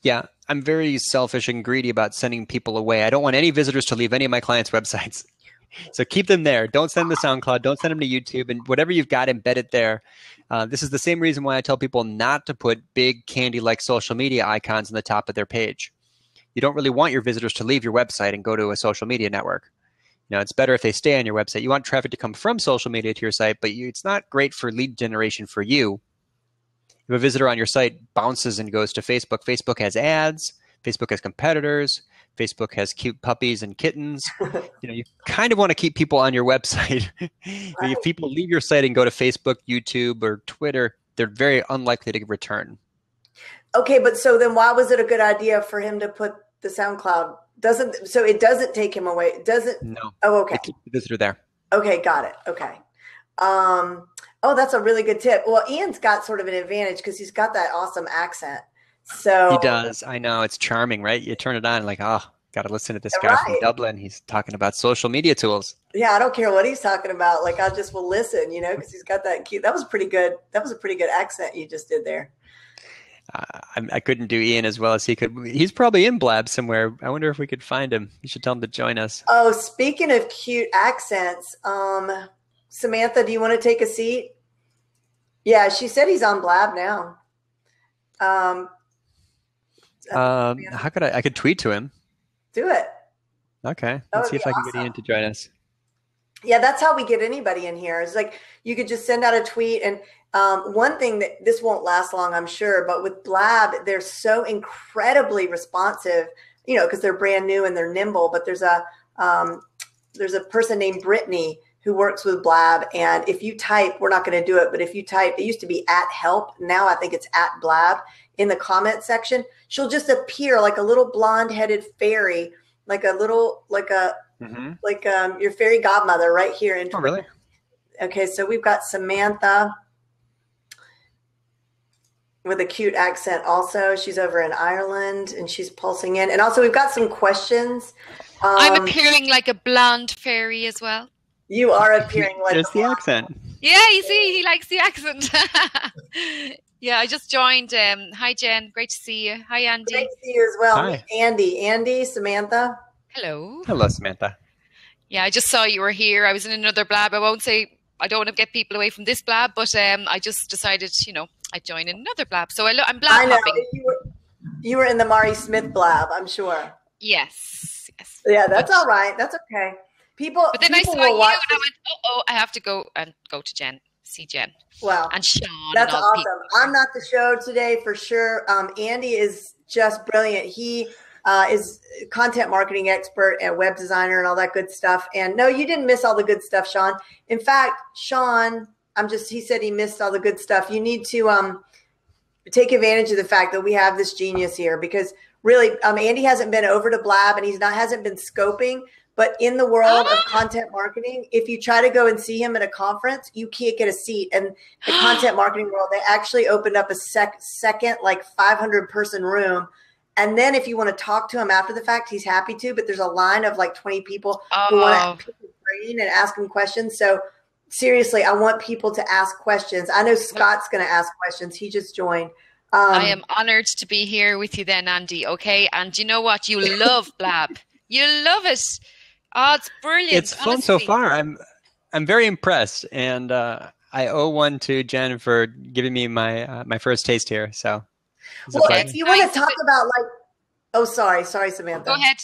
Yeah, I'm very selfish and greedy about sending people away. I don't want any visitors to leave any of my clients' websites. So keep them there. Don't send them to SoundCloud. Don't send them to YouTube. And whatever you've got, embed it there. Uh, this is the same reason why I tell people not to put big candy like social media icons on the top of their page you don't really want your visitors to leave your website and go to a social media network. You know, it's better if they stay on your website. You want traffic to come from social media to your site, but you, it's not great for lead generation for you. If a visitor on your site bounces and goes to Facebook, Facebook has ads, Facebook has competitors, Facebook has cute puppies and kittens. you know, you kind of want to keep people on your website. if people leave your site and go to Facebook, YouTube, or Twitter, they're very unlikely to return. Okay, but so then why was it a good idea for him to put the SoundCloud Doesn't so it doesn't take him away. It doesn't. No, Oh, okay. it keeps the visitor there. Okay, got it. Okay. Um, oh, that's a really good tip. Well, Ian's got sort of an advantage because he's got that awesome accent. So He does. I know it's charming, right? You turn it on, like, oh, got to listen to this guy from Dublin. He's talking about social media tools. Yeah, I don't care what he's talking about. Like, I just will listen, you know, because he's got that cute. That was pretty good. That was a pretty good accent you just did there. Uh, I, I couldn't do Ian as well as he could. He's probably in Blab somewhere. I wonder if we could find him. You should tell him to join us. Oh, speaking of cute accents, um, Samantha, do you want to take a seat? Yeah, she said he's on Blab now. Um, Um, how could I? I could tweet to him. do it. Okay, let's see if I can get. Ian to join us. Yeah, that's how we get anybody in here. It's like you could just send out a tweet. And um, one thing that this won't last long, I'm sure, but with Blab, they're so incredibly responsive. You know, because they're brand new and they're nimble. But there's a um, there's a person named Brittany who works with Blab, and if you type, we're not going to do it, but if you type, it used to be at help. Now I think it's at Blab in the comment section. She'll just appear like a little blonde headed fairy, like a little like a Mm-hmm. like um, your fairy godmother right here in Oh, really? Okay, so we've got Samantha with a cute accent also. She's over in Ireland and she's pulsing in. And also we've got some questions. Um, I'm appearing like a blonde fairy as well. you are appearing like Just the accent. Yeah, you see, he likes the accent. yeah, I just joined. Um, hi, Jen. Great to see you. Hi, Andy. Great to see you as well. Hi. Andy, Andy, Samantha. Hello. Hello, Samantha. Yeah, I just saw you were here. I was in another blab. I won't say I don't want to get people away from this blab, but um, I just decided, you know, I'd join in another blab. So I lo- I'm I blab hopping. you were, you were in the Mari Smith blab, I'm sure. Yes, yes. Yeah, that's But- all right. That's okay. People, But then I saw you, will and. I went, "Oh, oh, I have to go and go to Jen, see Jen Wow. and Sean." That's and awesome. people. I'm not the show today for sure. Um, Andy is just brilliant. He uh, is content marketing expert and web designer and all that good stuff. And no, you didn't miss all the good stuff, Sean. In fact, Sean, I'm just he said he missed all the good stuff. You need to um, take advantage of the fact that we have this genius here because really, um, Andy hasn't been over to Blab and he's not hasn't been scoping. But in the world of content marketing, if you try to go and see him at a conference, you can't get a seat. And the content marketing world, they actually opened up a sec- second, like 500 person room. And then if you want to talk to him after the fact, he's happy to. But there's a line of like 20 people who Oh, want to pick his brain and ask him questions. So seriously, I want people to ask questions. I know Scott's going to ask questions. He just joined. Um, I am honored to be here with you then, Andy. Okay. And you know what? You love Blab. You love it. Oh, it's brilliant. It's fun so far. I'm I'm very impressed, and uh, I owe one to Jen for giving me my uh, my first taste here. So, Well, if you want to talk about like, oh, sorry, sorry, Samantha. Go ahead.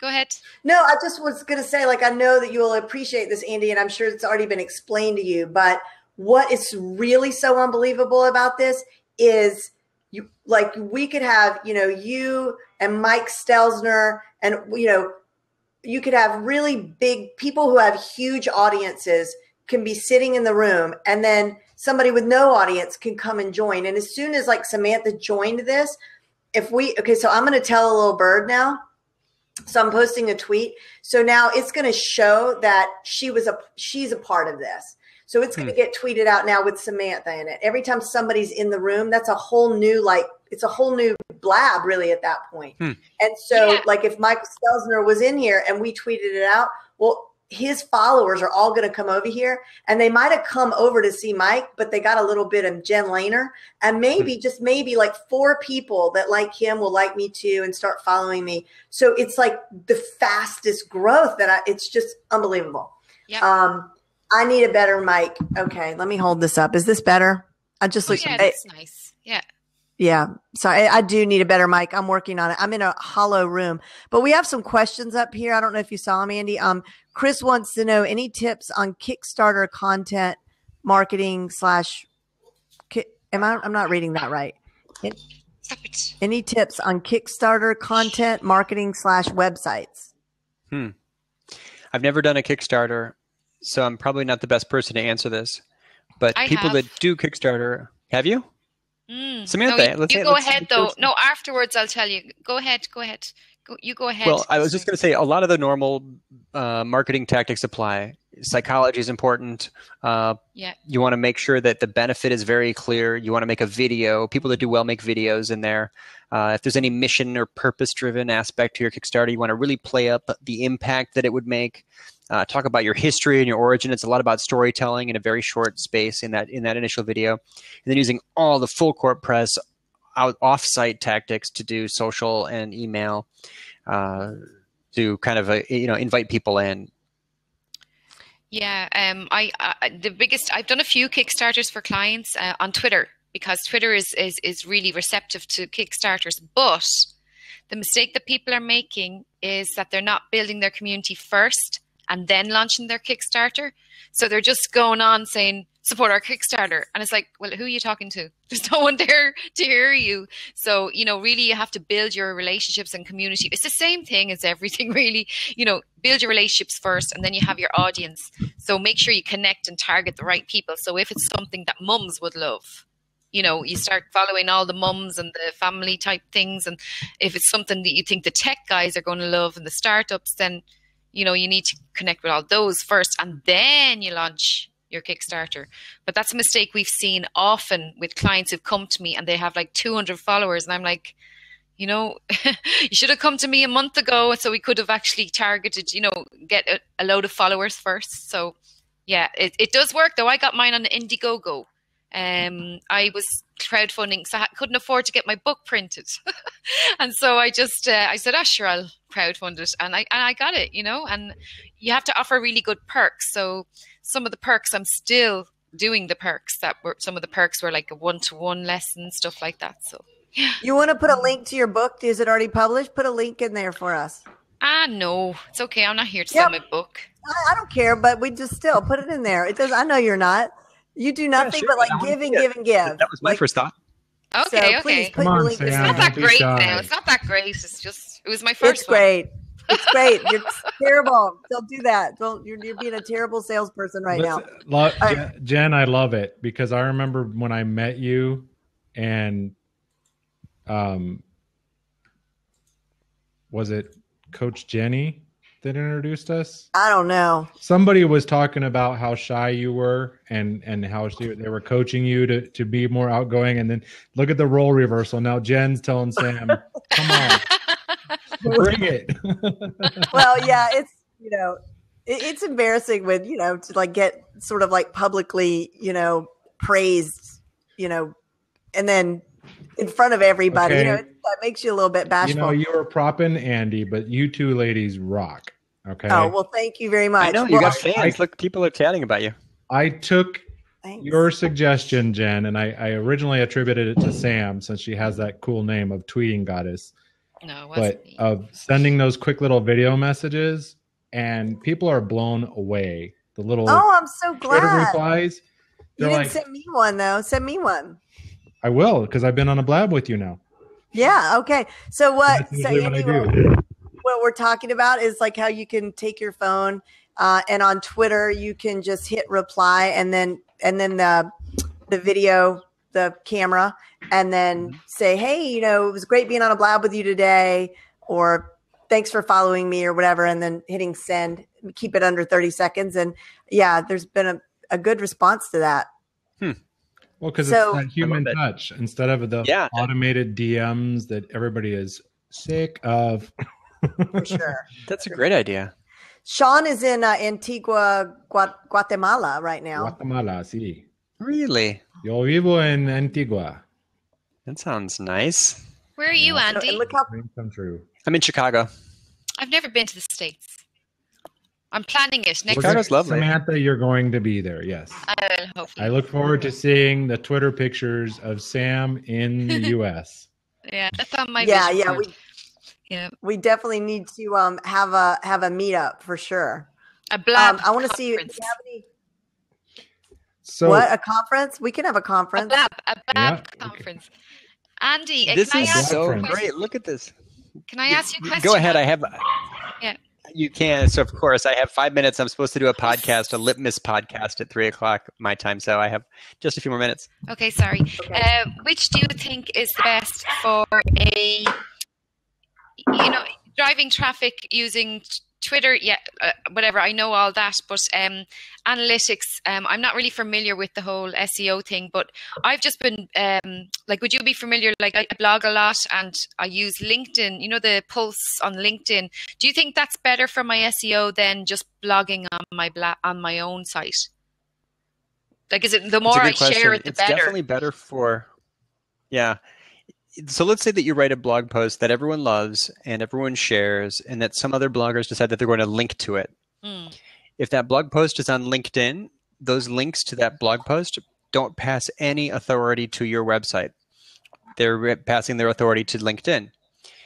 Go ahead. No, I just was going to say, like, I know that you will appreciate this, Andy, and I'm sure it's already been explained to you. But what is really so unbelievable about this is you, like, we could have, you know, you and Mike Stelzner, and, you know, you could have really big people who have huge audiences can be sitting in the room, and then somebody with no audience can come and join. And as soon as, like, Samantha joined this, if we, okay, so I'm going to tell a little bird now. So I'm posting a tweet. So now it's going to show that she was a she's a part of this. So it's going to get tweeted out now with Samantha in it. Every time somebody's in the room, that's a whole new like it's a whole new blab really at that point. Hmm. And so Yeah. like if Michael Stelzner was in here and we tweeted it out, well his followers are all going to come over here and they might have come over to see Mike, but they got a little bit of Jen Lehner. and maybe just maybe like four people that like him will like me too and start following me. So it's like the fastest growth that I, it's just unbelievable. Yeah. Um, I need a better mic. Okay, let me hold this up. Is this better? I just look. yeah, I- that's nice. Yeah. Yeah, So I, I do need a better mic. I'm working on it. I'm in a hollow room, but we have some questions up here. I don't know if you saw them, Andy. Um, Chris wants to know any tips on Kickstarter content marketing slash. Am I? I'm not reading that right. It. Any tips on Kickstarter content marketing slash websites? Hmm. I've never done a Kickstarter, so I'm probably not the best person to answer this. But I people have. that do Kickstarter, have you? Mm. Samantha, no, you, let's you go ahead though. No, afterwards I'll tell you. Go ahead. Go ahead. Go, you go ahead. Well, I was just going to say a lot of the normal uh, marketing tactics apply. Psychology is important. Uh, Yeah. You want to make sure that the benefit is very clear. You want to make a video. People that do well make videos in there. Uh, if there's any mission or purpose driven aspect to your Kickstarter, you want to really play up the impact that it would make. Uh, talk about your history and your origin. It's a lot about storytelling in a very short space in that in that initial video, and then using all the full court press, out off-site tactics to do social and email uh, to kind of uh, you know invite people in. Yeah, um, I, I the biggest I've done a few Kickstarters for clients uh, on Twitter because Twitter is, is is really receptive to Kickstarters. But the mistake that people are making is that they're not building their community first and then launching their Kickstarter. So they're just going on saying support our Kickstarter, and it's like, well, who are you talking to? There's no one there to hear you. So you know, really, you have to build your relationships and community. It's the same thing as everything, really. You know, build your relationships first, and then you have your audience. So make sure you connect and target the right people. So if it's something that mums would love, you know, you start following all the mums and the family type things. And if it's something that you think the tech guys are going to love and the startups, then you know you need to connect with all those first, and then you launch your Kickstarter. But that's a mistake we've seen often with clients who've come to me and they have like 200 followers, and I'm like. You know, you should have come to me a month ago, so we could have actually targeted. You know, get a, a load of followers first. So, yeah, it, it does work though. I got mine on Indiegogo. Um, I was crowdfunding, so I couldn't afford to get my book printed, and so I just uh, I said, "Ah, sure, I'll crowdfund it," and I and I got it. You know, and you have to offer really good perks. So some of the perks, I'm still doing the perks that were some of the perks were like a one to one lesson, stuff like that. So You want to put a link to your book? Is it already published? Put a link in there for us. ah, no, it's okay. I'm not here to Yep. sell my book. I, I don't care, but we just still put it in there. It does. I know you're not. You do nothing sure, but like but I wanna give and give and give. That was my Like, first thought. Okay, so please okay. Come on, link. It's not that great shy. now. It's not that great. It's just it was my first It's one. great. It's great. You're terrible. Don't do that. Don't. You're, you're being a terrible salesperson right now. Let's- lo- I- Jen- Jen, I love it because I remember when I met you and um was it Coach Jenny that introduced us? I don't know. Somebody was talking about how shy you were and and how she, they were coaching you to to be more outgoing and then look at the role reversal. Now Jen's telling Sam, "Come on, bring it." Well, yeah, it's you know, it, it's embarrassing when you know to like get sort of like publicly, you know, praised, you know, and then in front of everybody. You know, that makes you a little bit bashful. you bashful. know, you were propping Andy, but you two ladies rock. Okay. oh well, thank you very much. I know you Well, got fans. I- Look, people are chatting about you. I took thanks. your suggestion, Jen, and I, I originally attributed it to Sam since she has that cool name of tweeting goddess, No, it wasn't but me. of sending those quick little video messages, and people are blown away. The little Oh, I'm so Twitter glad. replies. You They're didn't like, send me one though. Send me one. I will because I've been on a blab with you now. Yeah. Okay. So what? So usually what I do. what we're talking about is like how you can take your phone uh, and on Twitter you can just hit reply and then and then the the video the camera and then say hey you know it was great being on a blab with you today or thanks for following me or whatever and then hitting send keep it under 30 seconds and yeah there's been a, a good response to that Well, because So- it's that human touch instead of the Yeah. automated DMs that everybody is sick of. for sure That's a great idea. sean is in uh, antigua Gua- guatemala right now Guatemala, sí. Really? Yo vivo en Antigua. That sounds nice. Where are you, and Andy? look how Dream come true. I'm in Chicago. I've never been to the States. I'm planning it next Chicago's year. lovely. Samantha, you're going to be there. Yes. I will, hopefully. I look forward to seeing the Twitter pictures of Sam in the U.S. yeah, that's on my yeah vision yeah board. we yeah. we definitely need to um have a have a meetup for sure. A blab Um, I want to see. Do you have any, So what a conference? We can have a A conference. blab, a blab Yeah, okay. conference. Andy, uh, This can I is ask so you a question? great. Look at this. Can I ask you a question? Go ahead. I have. Yeah. You can. So of course, I have five minutes. I'm supposed to do a podcast, a litmus podcast at three o'clock my time. So I have just a few more minutes. Okay, sorry. Uh, which do you think is the best for a, you know, driving traffic using t- Twitter, yeah, uh, whatever. I know all that, but um, analytics, um, I'm not really familiar with the whole SEO thing. But I've just been um, like, would you be familiar? Like, I blog a lot and I use LinkedIn. You know, the pulse on LinkedIn. Do you think that's better for my SEO than just blogging on my bla- on my own site? Like, is it the more I question. share it, the it's better? definitely better for, yeah. So let's say that you write a blog post that everyone loves and everyone shares, and that some other bloggers decide that they're going to link to it. Mm. If that blog post is on LinkedIn, those links to that blog post don't pass any authority to your website. They're passing their authority to LinkedIn.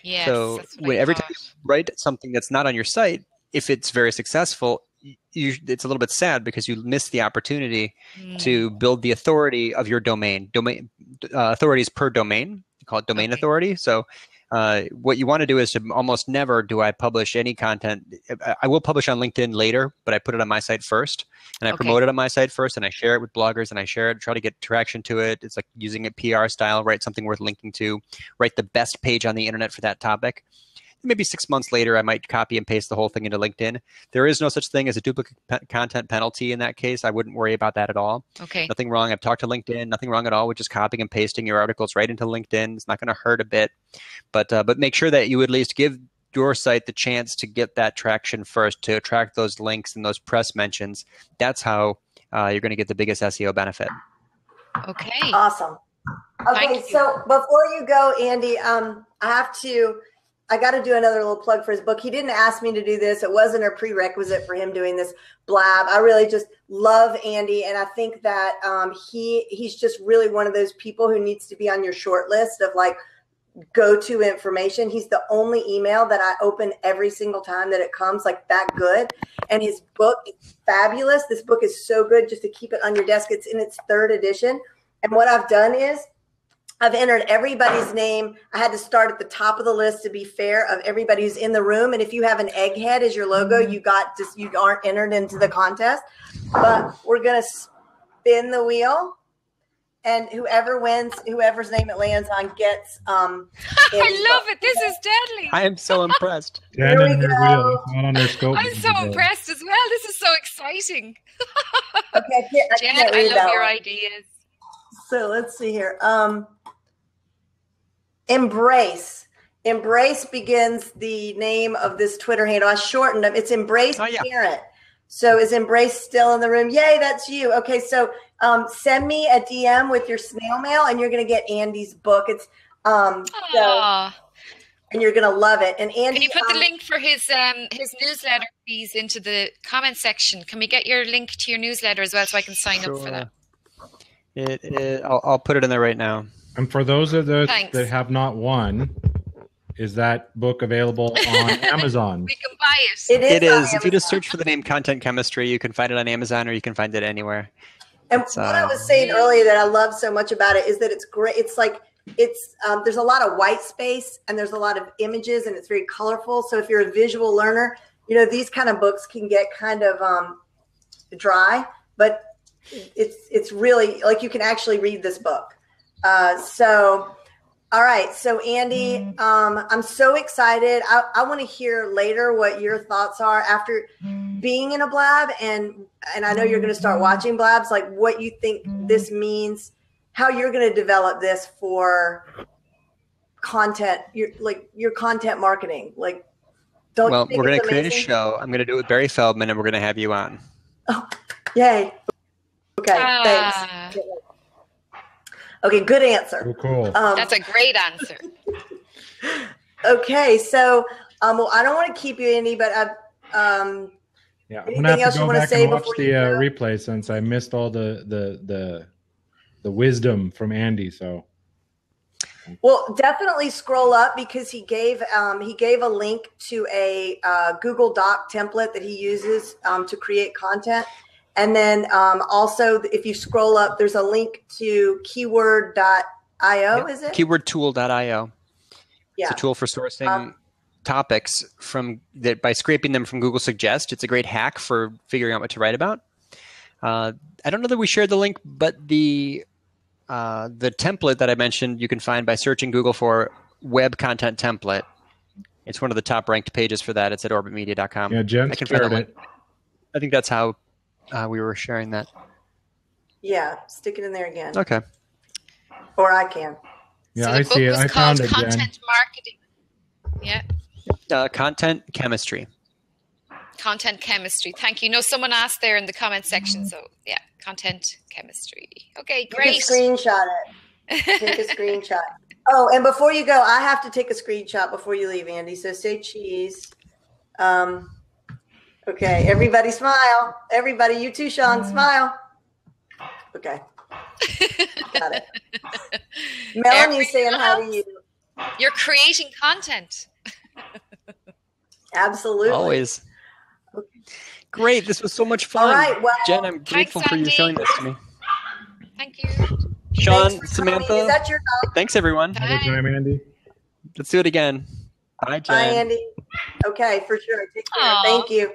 Yes, so when, every time you write something that's not on your site, if it's very successful, you, it's a little bit sad because you miss the opportunity Mm. to build the authority of your domain. Domain uh, authorities per domain. Call it domain Okay. authority. So. Uh, what you want to do is to almost never do I publish any content. I- I will publish on LinkedIn later, but I put it on my site first, and I Okay. promote it on my site first, and I share it with bloggers, and I share it, try to get traction to it. It's like using a PR style, write something worth linking to, write the best page on the internet for that topic. Maybe six months later, I might copy and paste the whole thing into LinkedIn. There is no such thing as a duplicate pe- content penalty in that case. I wouldn't worry about that at all. Okay. Nothing wrong. I've talked to LinkedIn. Nothing wrong at all with just copying and pasting your articles right into LinkedIn. It's not going to hurt a bit, but uh, but make sure that you at least give your site the chance to get that traction first to attract those links and those press mentions. That's how uh, you're going to get the biggest SEO benefit. Okay. Awesome. Okay, so before you go, Andy, um, I have to. I got to do another little plug for his book. He didn't ask me to do this. It wasn't a prerequisite for him doing this blab. I really just love Andy, and I think that um, he he's just really one of those people who needs to be on your short list of like go to information. He's the only email that I open every single time that it comes, like that good. And his book is fabulous. This book is so good just to keep it on your desk. It's in its third edition. And what I've done is I've entered everybody's name. I had to start at the top of the list to be fair of everybody who's in the room. And if you have an egghead as your logo, you got just you aren't entered into the contest. But we're gonna spin the wheel, and whoever wins, whoever's name it lands on, gets. Um, I love it. This is deadly. I am so impressed. Jen Here we go. wheel. Not on their scope. I'm so impressed as well. This is so exciting. Okay, I can't, I Jen, can't I love that your one. ideas. So let's see here. Um, embrace. Embrace begins the name of this Twitter handle. I shortened them. It's Embrace Oh, yeah. Parent. So is Embrace still in the room? Yay, that's you. Okay, so um, send me a DM with your snail mail, and you're going to get Andy's book. It's um, so, and you're going to love it. And Andy, Can you put the um, link for his um his newsletter please into the comment section? Can we get your link to your newsletter as well so I can sign up for that? It, it, I'll, I'll put it in there right now. And for those of those Thanks. that have not won, is that book available on Amazon? We can buy it. It is. It on is. If you just search for the name Content Chemistry, you can find it on Amazon or you can find it anywhere. And It's, what I uh, was saying earlier that I love so much about it is that it's great. It's like it's um, there's a lot of white space and there's a lot of images and it's very colorful. So if you're a visual learner, you know these kind of books can get kind of um, dry, but it's it's really like you can actually read this book. Uh, so. All right, so Andy, um, I'm so excited. I, I want to hear later what your thoughts are after being in a blab and and I know you're going to start watching blabs like what you think this means how you're going to develop this for content your like your content marketing. Like don't well, you think we're going to create a show. I'm going to do it with Barry Feldman and we're going to have you on. Oh, yay. Okay Ah, thanks okay good answer Oh, cool. um, that's a great answer. okay so um well I don't want to keep you Andy but I've um Yeah, I'm anything gonna have else to you go wanna back say and watch before the uh, replay since I missed all the the the the wisdom from Andy. So Well, definitely scroll up because he gave um, he gave a link to a uh, Google Doc template that he uses um, to create content, and then um, also if you scroll up, there's a link to keyword.io. Yep. Is it? Keywordtool.io. yeah. It's a tool for sourcing Um, topics from that by scraping them from Google Suggest. It's a great hack for figuring out what to write about. Uh, I don't know that we shared the link, but the uh, the template that I mentioned you can find by searching Google for web content template. It's one of the top ranked pages for that. It's at orbitmedia.com. Yeah, Jen I can find shared it. I think that's how uh, we were sharing that. Yeah, stick it in there again, Okay. or I can. Yeah, so I see it. I found it, Jen. Content Marketing. Yeah, Uh, content chemistry. content chemistry. Thank you. No, someone asked there in the comment section. So yeah, content chemistry. Okay, You great. can screenshot it. Take a screenshot. Oh, and before you go, I have to take a screenshot before you leave, Andy. So say cheese. Um, okay, everybody smile. Everybody, you too, Sean, mm. smile. Okay. Got it. Melanie's saying hi to you. You're creating content. Absolutely. Always. Great. This was so much fun. All right. Well, Jen, I'm grateful for you showing this to me. Thank you. Sean, thanks for coming. Samantha, Is that your dog? thanks everyone. Another time, Andy. Let's do it again. Bye, Jen. Bye, Andy. Okay, for sure. Take care. Aw. Thank you.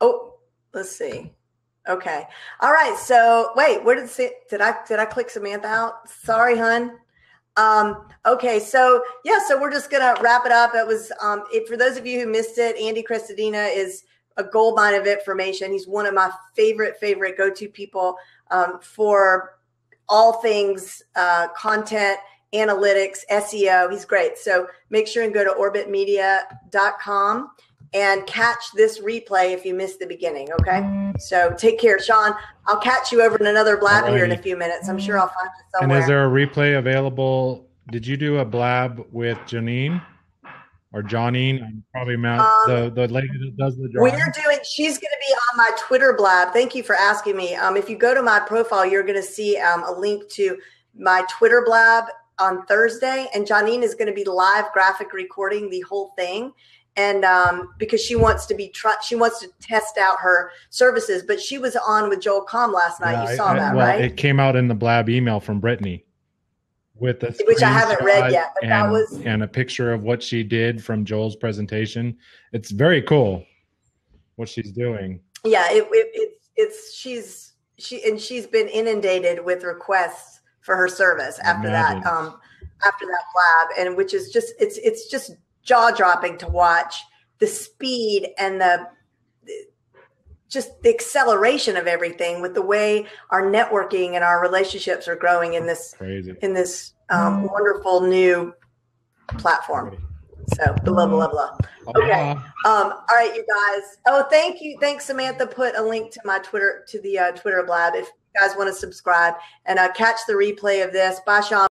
Oh, let's see. Okay. All right. So wait, where did did I did I click Samantha out? Sorry, hun. Um, okay, so yeah, so we're just gonna wrap it up. It was um, it, for those of you who missed it. Andy Crestodina is a gold mine of information. He's one of my favorite favorite go to people um, for all things uh, content, analytics, SEO. He's great. So make sure and go to orbitmedia.com and catch this replay if you missed the beginning. Okay. So take care, Sean. I'll catch you over in another blab here in a few minutes. I'm sure I'll find you And somewhere. is there a replay available? Did you do a blab with Janine or Johnine? I'm probably Matt, Um, the the lady that does the drawing. We're doing. She's going to be on my Twitter blab. Thank you for asking me. Um, if you go to my profile, you're going to see um, a link to my Twitter blab on Thursday, and Janine is going to be live graphic recording the whole thing. And um, because she wants to be, tr- she wants to test out her services. But she was on with Joel Comm last night. Yeah, you saw I- that, well, right? It came out in the blab email from Brittany with the Which I haven't read yet, but and, that was- and a picture of what she did from Joel's presentation. It's very cool what she's doing. yeah, it, it, it's it's she's she and she's been inundated with requests for her service after Imagine. that um after that lab and which is just it's it's just jaw dropping to watch the speed and the just the acceleration of everything with the way our networking and our relationships are growing in this Crazy. in this um, wonderful new platform. So blah blah blah. Okay. Um, all right, you guys. Oh, thank you. Thanks, Samantha. Put a link to my Twitter to the uh, Twitter blab if you guys want to subscribe and uh, catch the replay of this. Bye, Sean.